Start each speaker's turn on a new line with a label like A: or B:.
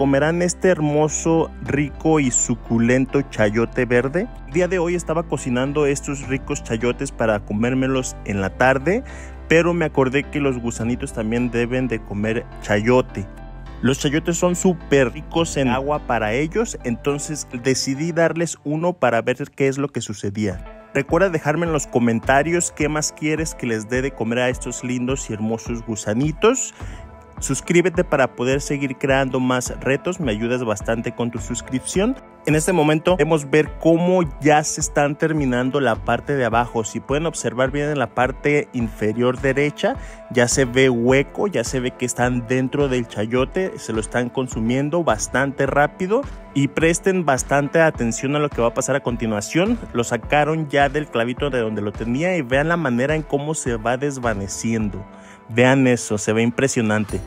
A: comerán este hermoso, rico y suculento chayote verde. Día de hoy estaba cocinando estos ricos chayotes para comérmelos en la tarde, pero me acordé que los gusanitos también deben de comer chayote. Los chayotes son súper ricos en agua para ellos, entonces decidí darles uno para ver qué es lo que sucedía. Recuerda dejarme en los comentarios qué más quieres que les dé de comer a estos lindos y hermosos gusanitos. Suscríbete para poder seguir creando más retos, me ayudas bastante con tu suscripción. En este momento podemos ver cómo ya se están terminando la parte de abajo. Si pueden observar bien en la parte inferior derecha, ya se ve hueco, ya se ve que están dentro del chayote, se lo están consumiendo bastante rápido y presten bastante atención a lo que va a pasar a continuación. Lo sacaron ya del clavito de donde lo tenía y vean la manera en cómo se va desvaneciendo. Vean eso, se ve impresionante.